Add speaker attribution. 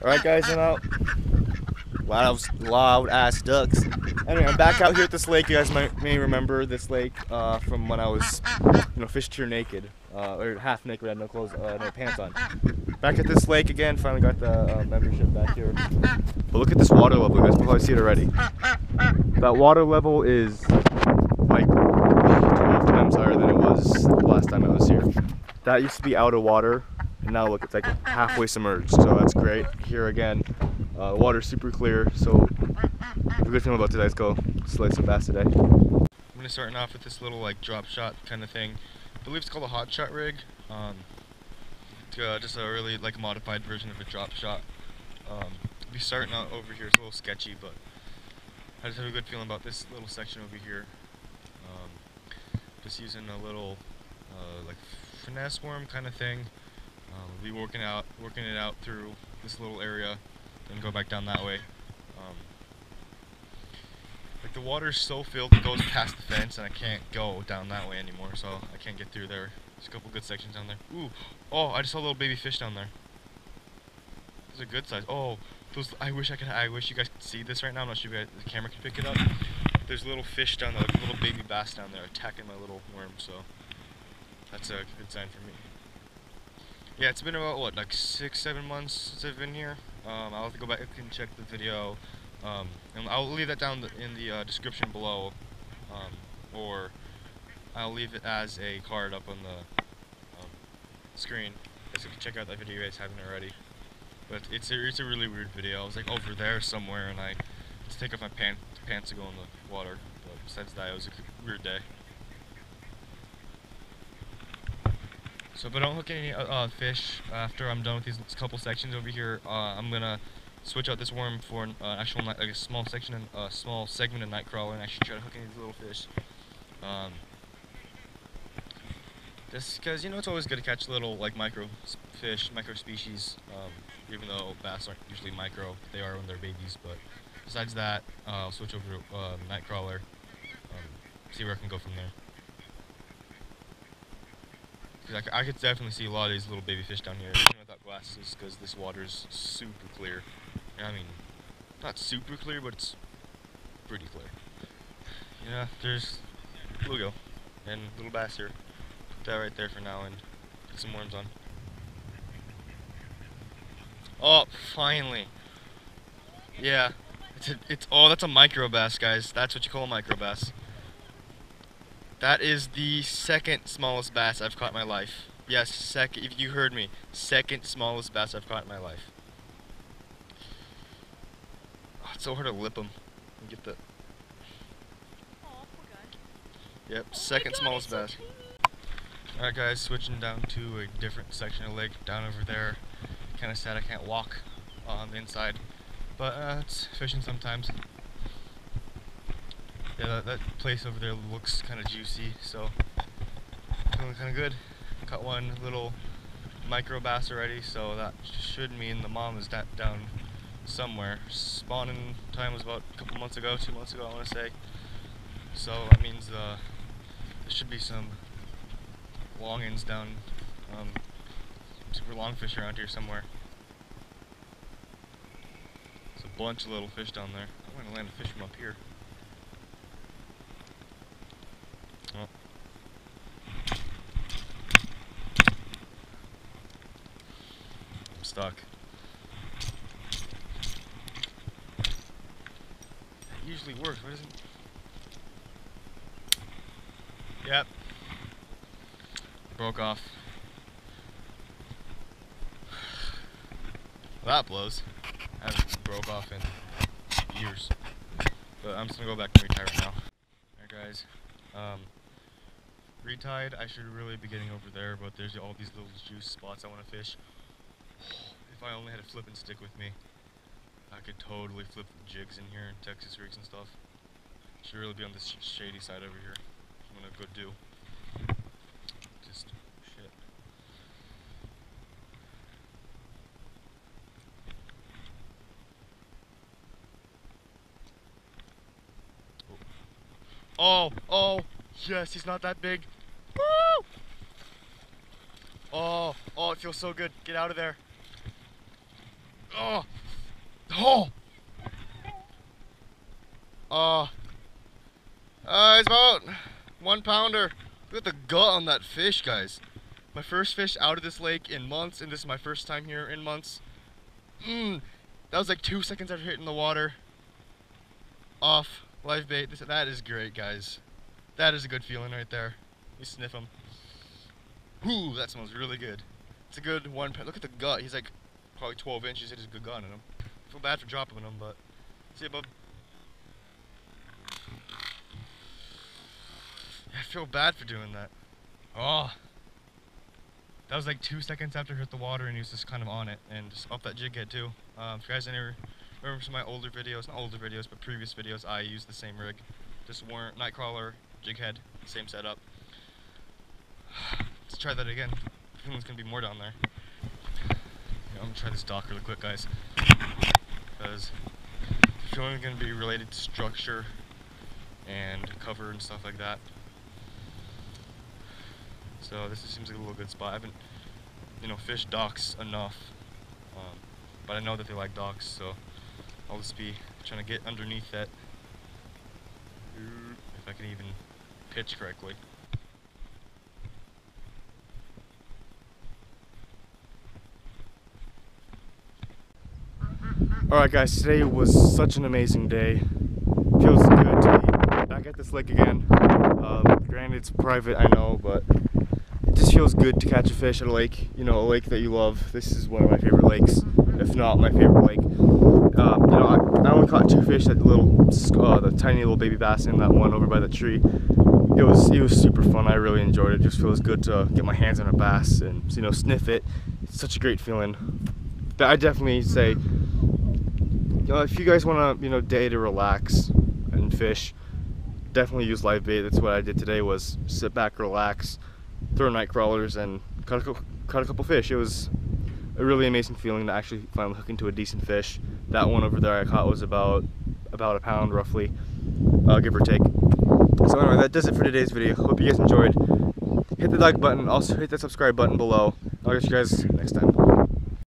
Speaker 1: Alright guys, I'm out. Loud, loud ass ducks. Anyway, I'm back out here at this lake. You guys might, may remember this lake uh, from when I was, you know, fish here naked. Uh, or half naked, had no clothes, uh, no pants on. Back at this lake again, finally got the uh, membership back here. But look at this water level, you guys probably see it already. That water level is like 12 times higher than it was last time I was here. That used to be out of water, and now look, it's like halfway submerged, so that's great. Here again, uh, water's super clear, so a good feeling about today. Let's go slay some bass today. I'm gonna start off with this little like drop shot kind of thing. I believe it's called a hot shot rig. Um, uh, just a really like modified version of a drop shot. Um, be starting out over here. It's a little sketchy, but I just have a good feeling about this little section over here. Um, just using a little uh, like finesse worm kind of thing. Um, we'll be working out, working it out through this little area and go back down that way. Um, like the water's so filled it goes past the fence and I can't go down that way anymore, so I can't get through there. There's a couple good sections down there. Ooh, oh, I just saw a little baby fish down there. Those are good size. Oh, those, I wish I could, I wish you guys could see this right now. I'm not sure if the camera can pick it up. There's a little fish down there, like a little baby bass down there attacking my little worm, so that's a good sign for me. Yeah, it's been about, what, like six, seven months since I've been here. Um, I'll have to go back and check the video. Um, and I'll leave that down in the uh, description below. Um, or I'll leave it as a card up on the um, screen. So you can check out that video you guys haven't already. But it's a, it's a really weird video. I was like over there somewhere and I just take off my pants, pants to go in the water. But besides that, it was a weird day. So, but don't hook any uh, uh, fish after I'm done with these couple sections over here. Uh, I'm gonna switch out this worm for an uh, actual night, like a small section, a uh, small segment of nightcrawler, and actually try to hook any little fish. Um, just because you know it's always good to catch little like micro fish, micro species. Um, even though bass aren't usually micro, they are when they're babies. But besides that, uh, I'll switch over to uh, nightcrawler. Um, see where I can go from there. I, I, could definitely see a lot of these little baby fish down here, even without glasses, because this water is super clear. I mean, not super clear, but it's pretty clear. Yeah, there's bluegill and little bass here. Put that right there for now and put some worms on. Oh, finally. Yeah, it's a, it's oh that's a micro bass, guys. That's what you call a micro bass. That is the second smallest bass I've caught in my life. Yes, second, if you heard me, second smallest bass I've caught in my life. Oh, it's so hard to lip them. Get the. Yep, second smallest bass. Alright guys, switching down to a different section of lake down over there. Kinda sad I can't walk on the inside. But uh, it's fishing sometimes. Yeah, that, that place over there looks kind of juicy, so feeling kind of good. Caught one little micro bass already, so that should mean the mom is down somewhere. Spawning time was about a couple months ago, two months ago, I want to say. So that means uh, there should be some longins down, um, super long fish around here somewhere. There's a bunch of little fish down there. I'm going to land a fish from up here. Stuck. It usually works, why doesn't... Yep. Broke off. Well, that blows. I haven't broke off in years. But I'm just gonna go back and retie right now. Alright guys. Um, retied, I should really be getting over there, but there's all these little juice spots I want to fish. If I only had a flipping stick with me, I could totally flip jigs in here in Texas rigs and stuff. Should really be on this sh shady side over here. I'm gonna go do. Just shit. Oh, oh, yes, he's not that big. Woo! Oh, oh, it feels so good. Get out of there. Oh, oh, uh, uh, it's about one pounder. Look at the gut on that fish, guys. My first fish out of this lake in months, and this is my first time here in months. Mmm, that was like two seconds after hitting the water. Off, live bait. This, that is great, guys. That is a good feeling right there. You sniff them. Ooh, that smells really good. It's a good one. Look at the gut. He's like probably 12 inches. It is a good gun in him. I feel bad for dropping him, but see you, bub. I feel bad for doing that. Oh. That was like two seconds after it hit the water and he was just kind of on it and just up that jig head too. Um, if you guys any remember some of my older videos, not older videos, but previous videos, I used the same rig. Just weren't Nightcrawler, jig head, same setup. Let's try that again. I think there's gonna be more down there. I'm gonna try this dock really quick, guys. Because it's only gonna be related to structure and cover and stuff like that. So this seems like a little good spot. I haven't, you know, fished docks enough, um, but I know that they like docks, so I'll just be trying to get underneath that, if I can even pitch correctly. Alright guys, today was such an amazing day. Feels good to be back at this lake again. Um, granted it's private, I know, but it just feels good to catch a fish at a lake, you know, a lake that you love. This is one of my favorite lakes, if not my favorite lake. Um, you know, I, I, only caught two fish that little, uh, the tiny little baby bass in that one over by the tree. It was it was super fun. I really enjoyed it. it. Just feels good to get my hands on a bass and you know sniff it. It's such a great feeling. I definitely say, you know, if you guys want to you know day to relax and fish, definitely use live bait. That's what I did today. Was sit back, relax throw night crawlers and caught a, a couple fish. It was a really amazing feeling to actually finally hook into a decent fish. That one over there I caught was about about a pound roughly, uh, give or take. So anyway, that does it for today's video. Hope you guys enjoyed. Hit the like button, also hit the subscribe button below. I'll catch you guys next time.